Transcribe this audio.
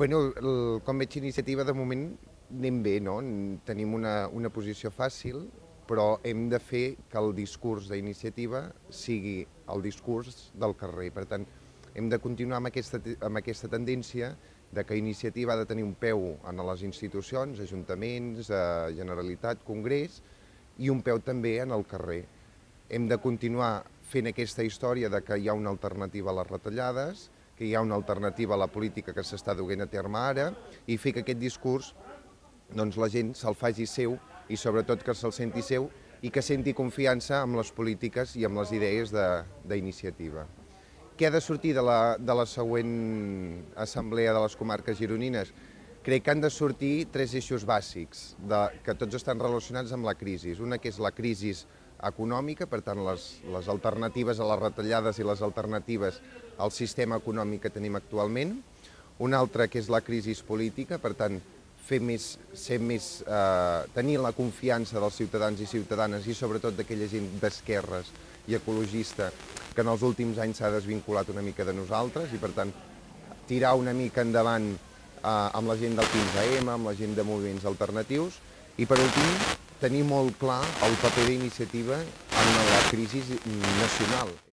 Bueno, el, com veig iniciativa, de moment anem bé, no? Tenim una, una posició fàcil, però hem de fer que el discurs d'iniciativa sigui el discurs del carrer. Per tant, hem de continuar amb aquesta, amb aquesta tendència de que iniciativa ha de tenir un peu en les institucions, ajuntaments, eh, Generalitat, Congrés, i un peu també en el carrer. Hem de continuar fent aquesta història de que hi ha una alternativa a les retallades, que hi ha una alternativa a la política que s'està duent a terme ara i fer que aquest discurs doncs, la gent se'l faci seu i sobretot que se'l senti seu i que senti confiança amb les polítiques i amb les idees d'iniciativa. Què ha de sortir de la, de la següent assemblea de les comarques gironines? Crec que han de sortir tres eixos bàsics, de, que tots estan relacionats amb la crisi. Una que és la crisi econòmica, per tant, les, les alternatives a les retallades i les alternatives al sistema econòmic que tenim actualment. Una altra que és la crisi política, per tant, fer més, ser més, eh, tenir la confiança dels ciutadans i ciutadanes i sobretot d'aquella gent d'esquerres i ecologista que en els últims anys s'ha desvinculat una mica de nosaltres i per tant tirar una mica endavant amb la gent del 15M, amb la gent de moviments alternatius i per últim tenir molt clar el paper d'iniciativa en la crisi nacional.